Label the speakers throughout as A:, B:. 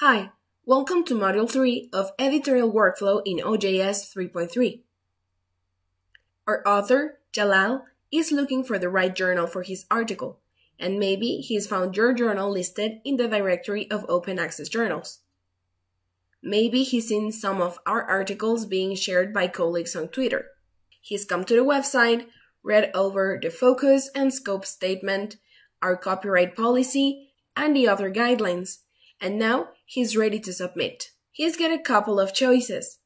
A: Hi, welcome to Module 3 of Editorial Workflow in OJS 3.3. Our author, Jalal, is looking for the right journal for his article, and maybe he's found your journal listed in the directory of open access journals. Maybe he's seen some of our articles being shared by colleagues on Twitter. He's come to the website, read over the focus and scope statement, our copyright policy, and the other guidelines, and now he's ready to submit. He's got a couple of choices.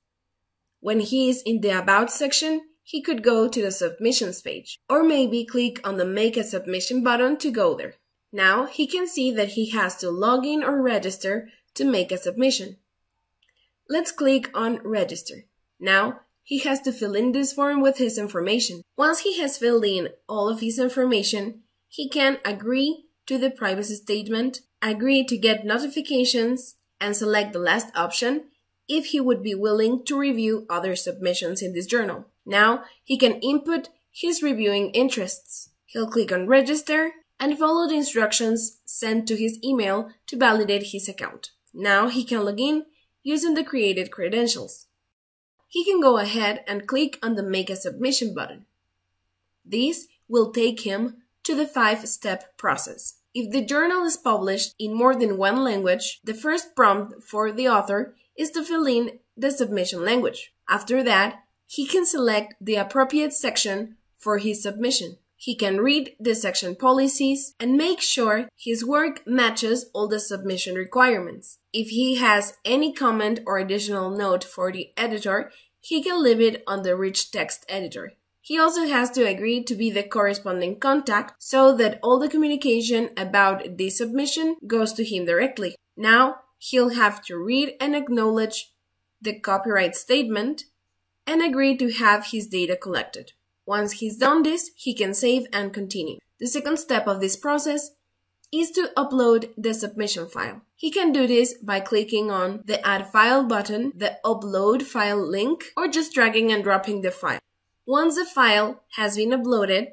A: When he is in the About section, he could go to the Submissions page, or maybe click on the Make a Submission button to go there. Now he can see that he has to log in or register to make a submission. Let's click on Register. Now he has to fill in this form with his information. Once he has filled in all of his information, he can agree to the privacy statement agree to get notifications, and select the last option if he would be willing to review other submissions in this journal. Now he can input his reviewing interests. He'll click on register and follow the instructions sent to his email to validate his account. Now he can log in using the created credentials. He can go ahead and click on the Make a Submission button. This will take him to the five-step process. If the journal is published in more than one language, the first prompt for the author is to fill in the submission language. After that, he can select the appropriate section for his submission. He can read the section policies and make sure his work matches all the submission requirements. If he has any comment or additional note for the editor, he can leave it on the rich text editor. He also has to agree to be the corresponding contact so that all the communication about the submission goes to him directly. Now, he'll have to read and acknowledge the copyright statement and agree to have his data collected. Once he's done this, he can save and continue. The second step of this process is to upload the submission file. He can do this by clicking on the Add File button, the Upload File link, or just dragging and dropping the file. Once a file has been uploaded,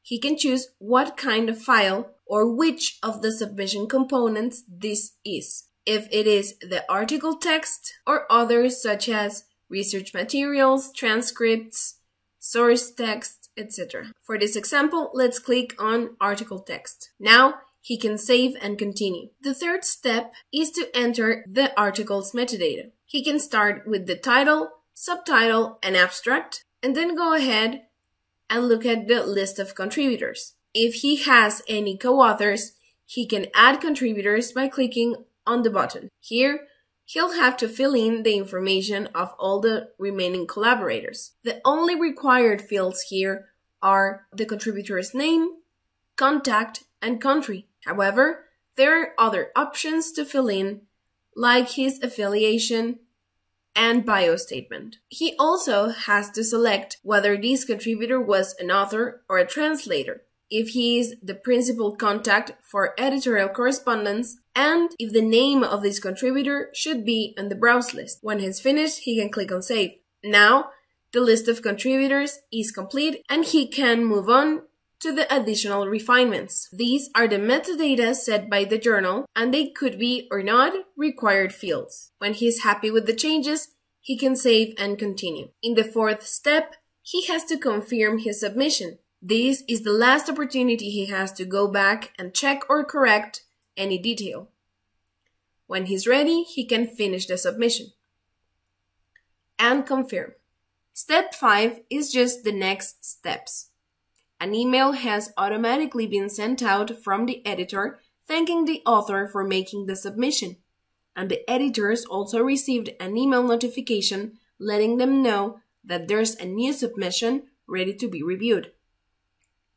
A: he can choose what kind of file or which of the submission components this is. If it is the article text or others such as research materials, transcripts, source text, etc. For this example, let's click on article text. Now, he can save and continue. The third step is to enter the article's metadata. He can start with the title, subtitle, and abstract, and then go ahead and look at the list of contributors. If he has any co-authors, he can add contributors by clicking on the button. Here, he'll have to fill in the information of all the remaining collaborators. The only required fields here are the contributor's name, contact, and country. However, there are other options to fill in, like his affiliation, and bio statement. He also has to select whether this contributor was an author or a translator, if he is the principal contact for editorial correspondence, and if the name of this contributor should be on the browse list. When he's finished, he can click on Save. Now, the list of contributors is complete and he can move on to the additional refinements. These are the metadata set by the journal and they could be or not required fields. When he's happy with the changes, he can save and continue. In the fourth step, he has to confirm his submission. This is the last opportunity he has to go back and check or correct any detail. When he's ready, he can finish the submission. And confirm. Step 5 is just the next steps. An email has automatically been sent out from the editor thanking the author for making the submission, and the editors also received an email notification letting them know that there's a new submission ready to be reviewed.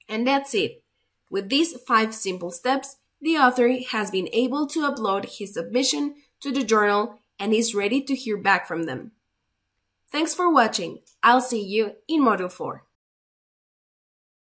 A: And that's it. With these five simple steps, the author has been able to upload his submission to the journal and is ready to hear back from them. Thanks for watching. I'll see you in Module 4.